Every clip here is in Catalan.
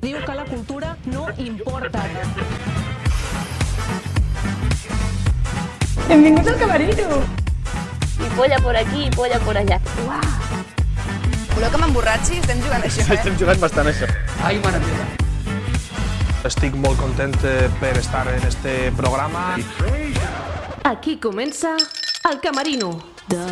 Diu que la cultura no importa. Benvinguts al Camarino! I polla por aquí i polla por allà. Voleu que m'emborratxi? Estem jugant a això, eh? Estem jugant bastant a això. Ai, mare meva. Estic molt content per estar en este programa. Aquí comença el Camarino. De...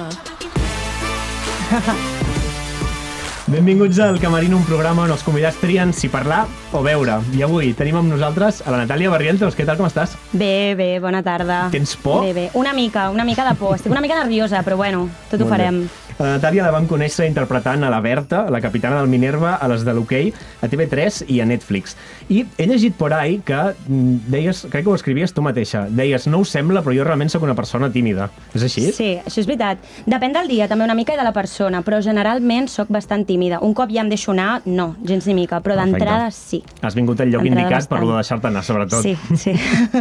Benvinguts al Camarino, un programa on els convidats trien si parlar o veure. I avui tenim amb nosaltres a la Natàlia Barrientos. Què tal, com estàs? Bé, bé, bona tarda. Tens por? Bé, bé. Una mica, una mica de por. Estic una mica nerviosa, però bueno, tot ho Molt bé. A la Natàlia la vam conèixer interpretant a la Berta, la capitana del Minerva, a les de l'hoquei, a TV3 i a Netflix. I he llegit por ahí que mm, deies, crec que ho escrivies tu mateixa, deies, no us sembla, però jo realment sóc una persona tímida. És així? Sí, això és veritat. Depèn del dia, també una mica i de la persona, però generalment sóc bastant tímida. Un cop ja em deixo anar, no, gens ni mica, però d'entrada sí. Has vingut al lloc indicat per bastant. lo de deixar-te anar, sobretot. Sí, sí.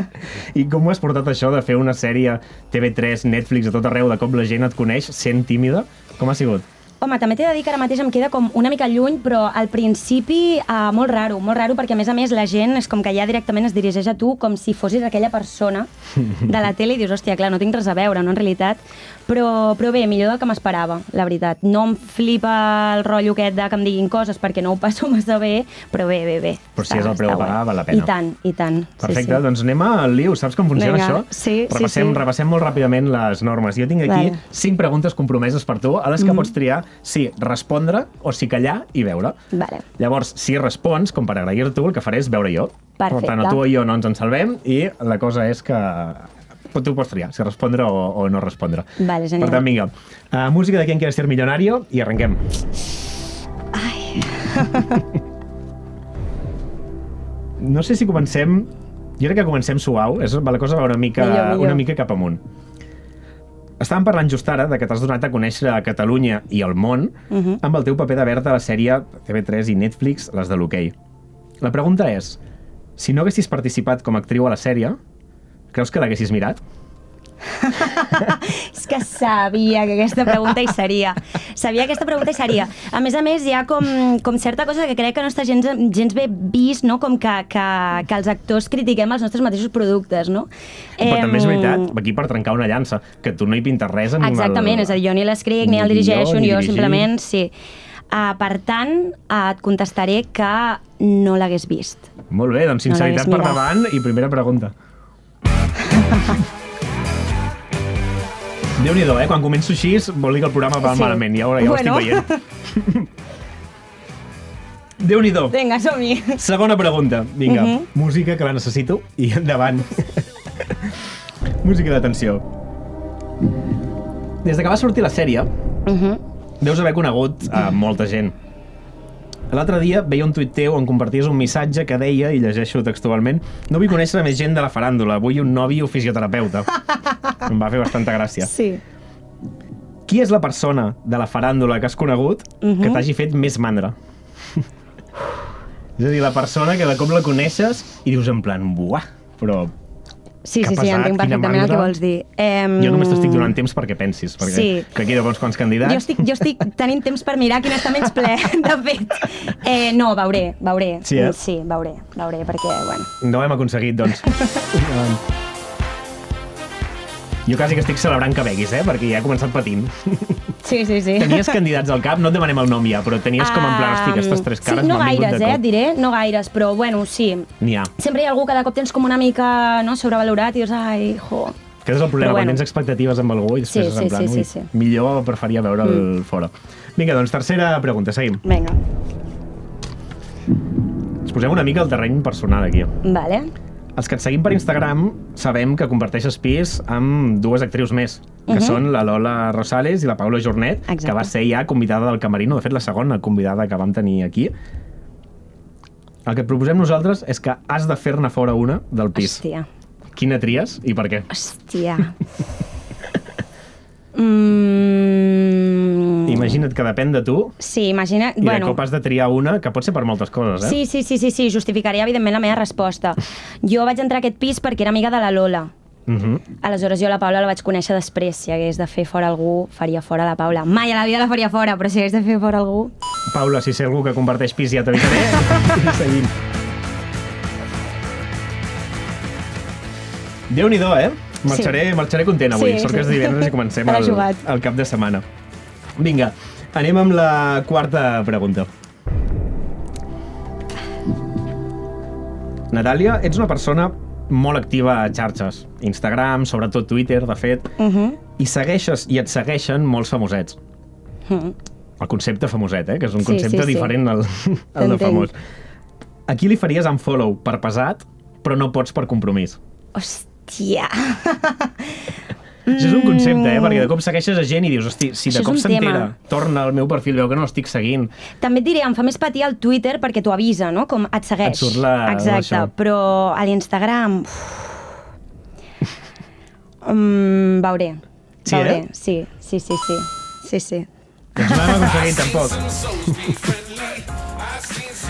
I com ho has portat això de fer una sèrie TV3, Netflix, a tot arreu, de cop la gent et coneix sent tímida? Com ha sigut? Home, també t'he de dir que ara mateix em queda com una mica lluny, però al principi uh, molt raro, molt raro, perquè a més a més la gent és com que ja directament es dirigeix a tu com si fossis aquella persona de la tele i dius, hòstia, clar, no tinc res a veure, no, en realitat. Però, però bé, millor del que m'esperava, la veritat. No em flipa el rotllo aquest de que em diguin coses perquè no ho passo massa bé, però bé, bé, bé. Però si és el preu a està pagar, val la pena. I tant, i tant. Perfecte, sí, sí. doncs anem al liu. Saps com funciona Vinga, això? sí, sí, repassem, sí. Repassem molt ràpidament les normes. Jo tinc aquí Vale. cinc preguntes compromeses per tu, a les que pots triar si respondre o si callar i veure. Vale. Llavors, si respons, com per agrair-t'ho, el que faré és veure jo. Per Perfecte. tant, tu i jo no ens en salvem i la cosa és que tu pots triar si respondre o, o no respondre. Vale, genial. Per tant, vinga, uh, música de Quien quiere ser millonario i arrenquem. Ai, No sé si comencem... Jo crec que comencem suau, és, la cosa va una mica, Millor, millor. una mica cap amunt. Estàvem parlant just ara de que t'has donat a conèixer a Catalunya i al món Mhm. amb el teu paper de Berta a la sèrie TV3 i Netflix, les de l'hoquei. La pregunta és, si no haguessis participat com a actriu a la sèrie, creus que l'haguessis mirat? És que sabia que aquesta pregunta hi seria. Sabia que aquesta pregunta hi seria. A més a més, hi ha com, com certa cosa que crec que no està gens, gens bé vist, no? com que, que, que els actors critiquem els nostres mateixos productes. No? Però també és veritat, aquí per trencar una llança, que tu no hi pintes res amb Exactament, el... és a dir, jo ni l'escric, ni ni el dirigeixo, ni ni jo dirigir. simplement, sí. Uh, per tant, uh, et contestaré que no l'hagués vist. Molt bé, doncs sinceritat No per davant i primera pregunta. Déu-n'hi-do, eh? Quan començo així vol dir que el programa va Sí. malament, ja, ja Bueno. ho estic veient. Déu-n'hi-do. Vinga, som-hi. Segona pregunta. Vinga, Mhm. música que la necessito i endavant. música d'atenció. Des de que va sortir la sèrie, Uh -huh. deus haver conegut a molta gent. L'altre dia veia un tuit teu on comparties un missatge que deia, i llegeixo textualment, no vull conèixer més gent de la faràndula, vull un novi o fisioterapeuta. em va fer bastanta gràcia. Sí. Qui és la persona de la faràndula que has conegut que Mhm. t'hagi fet més mandra? és a dir, la persona que de cop la coneixes i dius en plan, buah, però Sí, sí, sí, entenc perfectament el que vols dir. Um, jo només t'estic donant temps perquè pensis, perquè Sí. que aquí hi ha quants candidats. Jo estic, jo estic tenint temps per mirar quin està menys ple, de fet. Eh, no, veuré, veuré. Sí, eh? Sí, veuré, veuré, perquè, bueno... No ho hem aconseguit, doncs. jo quasi que estic celebrant que beguis, eh? Perquè ja he començat patint. Sí, sí, sí. Tenies candidats al cap, no et demanem el nom ja, però tenies com en plan, hosti, aquestes tres cares Sí, no gaires, eh, et diré, no gaires, però bueno, sí. N'hi ha. Sempre hi ha algú que de cop tens com una mica no, sobrevalorat i dius, ai, jo... Aquest és el problema, Però quan bueno. tens expectatives amb algú i després Sí, és en plan, sí, sí, sí. millor preferia veure'l mm. fora. Vinga, doncs tercera pregunta, seguim. Vinga, Ens posem una mica al terreny personal aquí. vale. Els que et seguim per Instagram sabem que comparteixes pis amb dues actrius més, que Mhm. són la Lola Rosales i la Paula Jornet, Exacte. que va ser ja convidada del Camerino, de fet la segona convidada que vam tenir aquí. El que et proposem nosaltres és que has de fer-ne fora una del pis. Hòstia, Quina tries i per què? hòstia. mm... Imagina't que depèn de tu Sí, imagina... i bueno, de cop has de triar una, que pot ser per moltes coses, eh? Sí, sí, sí, sí, sí, justificaria evidentment la meva resposta. Jo vaig entrar a aquest pis perquè era amiga de la Lola. Mhm. Aleshores jo la Paula la vaig conèixer després. Si hagués de fer fora algú, faria fora la Paula. Mai a la vida la faria fora, però si hagués de fer fora algú... Paula, si sé algú que comparteix pis ja t'avisaré. Seguim. Déu-n'hi-do, eh? Marxaré, marxaré content avui. Sí, Sort que és sí. divendres i comencem el, el cap de setmana. Vinga, anem amb la quarta pregunta. Natàlia, ets una persona molt activa a xarxes. Instagram, sobretot Twitter, de fet. Uh -huh. I segueixes i et segueixen molts famosets. Mhm. El concepte famoset, eh? que és un Sí, concepte sí, sí. diferent al, al de famós. A qui li faries un follow per pesat, però no pots per compromís? Hòstia. Això és un concepte, eh? Perquè de cop segueixes a gent i dius, hosti, si de Això cop s'entera, torna al meu perfil, veu que no l'estic seguint. També et diré, em fa més patir el Twitter perquè t'ho avisa, no? Com et segueix. Et surt la- Exacte, però a l'Instagram... Um, veuré. Sí, veuré. eh? Sí, sí, sí, sí. Sí, sí. Doncs no hem aconseguit tampoc.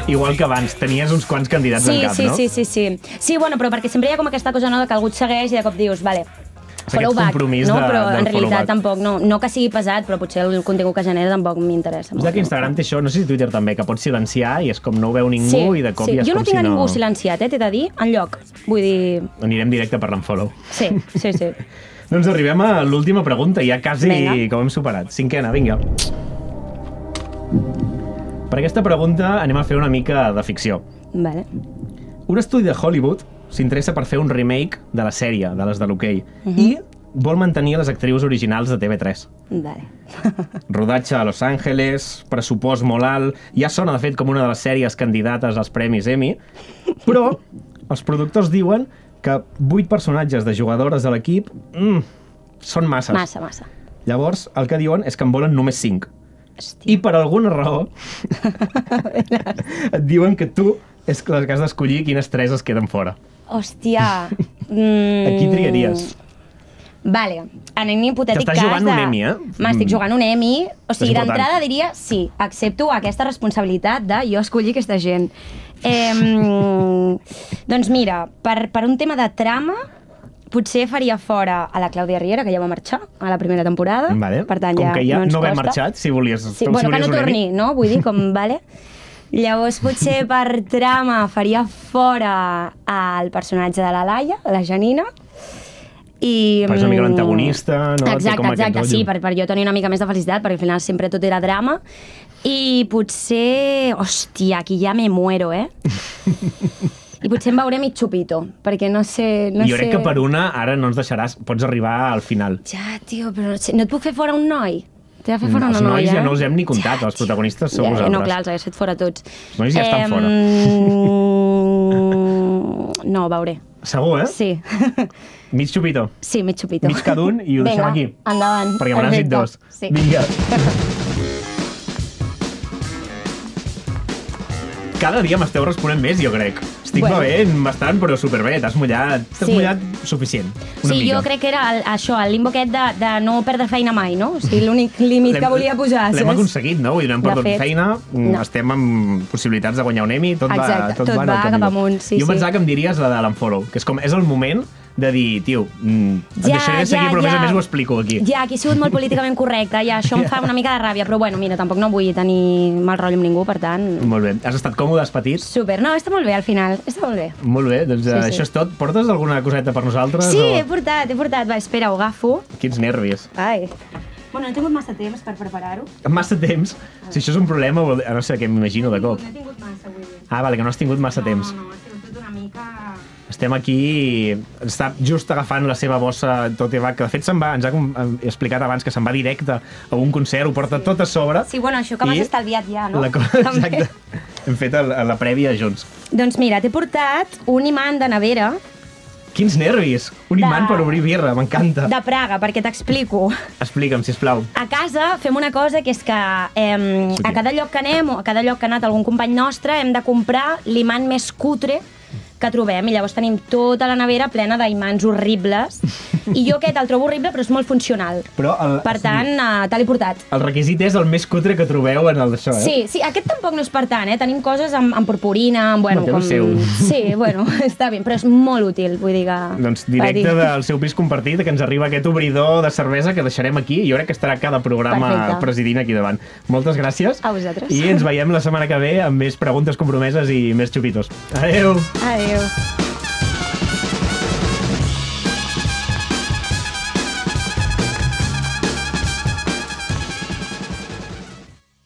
Igual que abans, tenies uns quants candidats Sí, en cap, sí, no? sí, sí, sí. Sí, bueno, però perquè sempre hi ha com aquesta cosa no, de que algú et segueix i de cop dius, vale, follow back, compromís no? de- però del en realitat tampoc, no, no que sigui pesat, però potser el contingut que genera tampoc m'interessa. És que Instagram té això, no sé si Twitter també, que pots silenciar i és com no ho veu ningú sí, i de cop sí. ja és Jo com no tinc si no... ningú silenciat, eh, t'he de dir, en lloc. Vull dir, Anirem directe per l'unfollow. sí, sí, sí. Doncs arribem a l'última pregunta, ja quasi Vinga. que ho hem superat. Cinquena, vinga. Per aquesta pregunta anem a fer una mica de ficció. Vale. Un estudi de Hollywood s'interessa per fer un remake de la sèrie, de les de l'hoquei, i vol mantenir les actrius originals de TV3. Vale. Rodatge a Los Angeles, pressupost molt alt, ja sona de fet com una de les sèries candidates als Premis Emmy, però els productors diuen que vuit personatges de jugadores de l'equip mm, són masses. Massa, massa. Llavors, el que diuen és que en volen només 5. Hòstia. I per alguna raó et diuen que tu és que has d'escollir quines tres es queden fora. Hòstia. Mm. A qui triaries? Vale, en un hipotètic T'estàs cas jugant de... un Emmy, eh? M'estic Mm. jugant un Emmy. O sigui, d'entrada diria sí, accepto aquesta responsabilitat de jo escollir aquesta gent. Eh, doncs mira, per, per un tema de trama, potser faria fora a la Clàudia Riera, que ja va marxar a la primera temporada. Vale. Per tant, com ja que ja no no costa. marxat, si volies, Sí, si bueno, que volies no un torni, no? Vull dir, com, vale? Llavors, potser per trama faria fora al personatge de la Laia, la Janina, i... Però és una mica mm, l'antagonista, no? Exacte, com exacte, sí, per, per jo tenir una mica més de felicitat, perquè al final sempre tot era drama. I potser... Hòstia, aquí ja me muero, eh? I potser em veuré mig xupito, perquè no sé... No jo crec sé... que per una ara no ens deixaràs, pots arribar al final. Ja, tio, però no, sé, no et puc fer fora un noi? T'he de fer fora Els una noia? nois ja no els hem ni comptat, els protagonistes sou ja, vosaltres. No, clar, els hagués fet fora tots. Els nois ja estan fora. fora. No, veuré. Segur, eh? Sí. Mig xupito. Sí, mig xupito. Mig cada un i ho deixem Vinga, aquí. endavant. Perquè me n'has dit dos. Sí. Vinga. Cada dia m'esteu responent més, jo crec. Estic Bueno. bevent bastant, però superbé. T'has mullat, t'has Sí. mullat suficient. Una Sí, mica. jo crec que era el, això, el limbo aquest de, de no perdre feina mai, no? O sigui, l'únic límit que volia posar. L'hem aconseguit, no? Vull dir, no hem perdut fet, feina, mm, no. estem amb possibilitats de guanyar un Emmy, tot Exacte, va, tot, tot va, va cap amunt, sí, jo sí. pensava que em diries la de l'unfollow, que és com, és el moment de dir, tio, mm, et Ja, deixaré de seguir, ja, però a més ja. a més ho explico aquí. Ja, aquí he sigut molt políticament correcta, ja, això em fa una mica de ràbia, però bueno, mira, tampoc no vull tenir mal rotllo amb ningú, per tant... Molt bé. Has estat còmode, has patit? Super, no, està molt bé al final, està molt bé. Molt bé, doncs Sí, sí, sí. això és tot. Portes alguna coseta per nosaltres? Sí, o... he portat, he portat. Va, espera, ho agafo. Quins nervis. Ai. Bueno, no he tingut massa temps per preparar-ho. Massa temps? Si això és un problema, no sé què m'imagino de cop. No he tingut massa, vull dir. Ah, vale, que no has tingut massa temps. No, no, Estem aquí, està just agafant la seva bossa tot i va, que de fet se'n va, ens ha ha explicat abans que se'n va directe a un concert, ho porta tot a sobre. Sí, bueno, això que m'has estalviat ja, no? La cosa, exacte. Hem fet el, la prèvia junts. Doncs mira, t'he portat un imant de nevera Quins nervis! Un De- imant per obrir birra, m'encanta. de Praga, perquè t'explico. Explica'm, sisplau. A casa fem una cosa que és que eh, a cada lloc que anem o a cada lloc que ha anat algun company nostre hem de comprar l'imant més cutre que trobem i llavors tenim tota la nevera plena d'imants horribles I jo aquest el trobo horrible, però és molt funcional. Però el, Per tant, uh, te l'he portat. el requisit és el més cutre que trobeu en el d'això, eh? Sí, sí, aquest tampoc no és per tant, eh? Tenim coses amb, amb purpurina, amb, bueno, No, el seu. Sí, bueno, està bé, però és molt útil, vull dir que... Doncs directe del seu pis compartit, que ens arriba aquest obridor de cervesa que deixarem aquí i jo crec que estarà cada programa Perfecte. presidint aquí davant. Moltes gràcies. A vosaltres. I ens veiem la setmana que ve amb més preguntes compromeses i més xupitos. Adeu! Adéu.